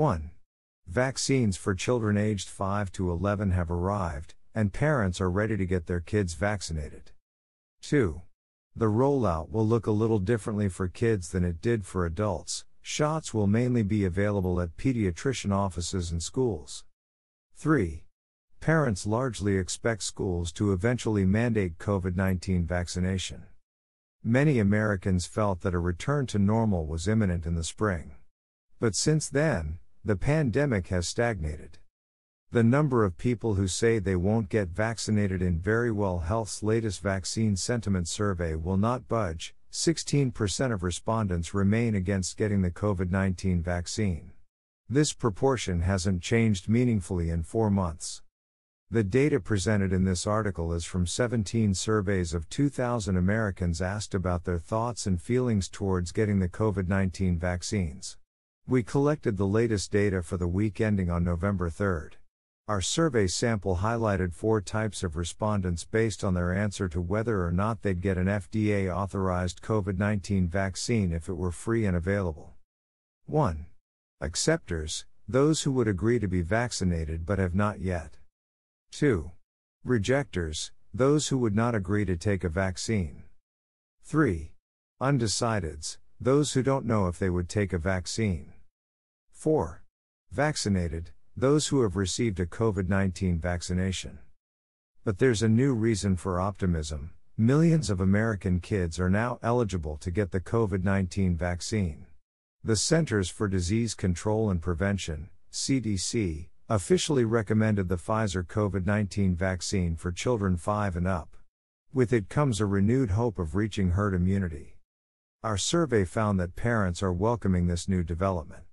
1. Vaccines for children aged 5 to 11 have arrived, and parents are ready to get their kids vaccinated. 2. The rollout will look a little differently for kids than it did for adults. Shots will mainly be available at pediatrician offices and schools. 3. Parents largely expect schools to eventually mandate COVID 19 vaccination. Many Americans felt that a return to normal was imminent in the spring. But since then, the pandemic has stagnated. The number of people who say they won't get vaccinated in Verywell Health's latest vaccine sentiment survey will not budge. 16% of respondents remain against getting the COVID 19 vaccine. This proportion hasn't changed meaningfully in four months. The data presented in this article is from 17 surveys of 2,000 Americans asked about their thoughts and feelings towards getting the COVID 19 vaccines. We collected the latest data for the week ending on November 3. Our survey sample highlighted four types of respondents based on their answer to whether or not they'd get an FDA authorized COVID 19 vaccine if it were free and available. 1. Acceptors, those who would agree to be vaccinated but have not yet. 2. Rejectors, those who would not agree to take a vaccine. 3. Undecideds, those who don't know if they would take a vaccine. 4. Vaccinated, those who have received a COVID 19 vaccination. But there's a new reason for optimism millions of American kids are now eligible to get the COVID 19 vaccine. The Centers for Disease Control and Prevention, CDC, officially recommended the Pfizer COVID 19 vaccine for children 5 and up. With it comes a renewed hope of reaching herd immunity. Our survey found that parents are welcoming this new development.